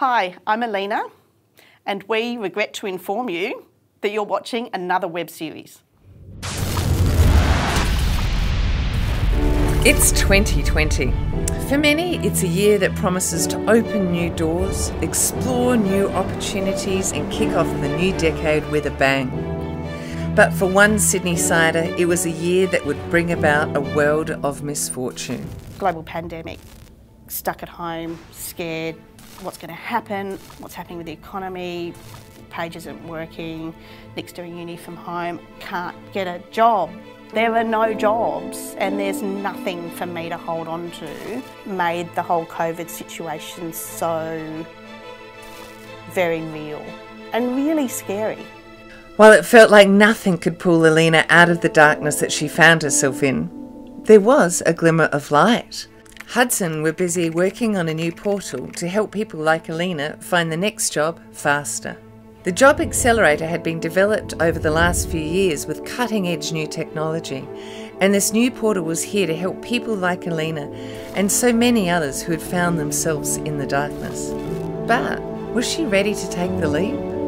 Hi, I'm Alina, and we regret to inform you that you're watching another web series. It's 2020. For many, it's a year that promises to open new doors, explore new opportunities, and kick off the new decade with a bang. But for one Sydney sider, it was a year that would bring about a world of misfortune. Global pandemic, stuck at home, scared, what's going to happen, what's happening with the economy, Paige isn't working, Nick's doing uni from home, can't get a job. There are no jobs and there's nothing for me to hold on to. Made the whole COVID situation so very real and really scary. While it felt like nothing could pull Alina out of the darkness that she found herself in, there was a glimmer of light. Hudson were busy working on a new portal to help people like Alina find the next job faster. The Job Accelerator had been developed over the last few years with cutting edge new technology, and this new portal was here to help people like Alina and so many others who had found themselves in the darkness. But was she ready to take the leap?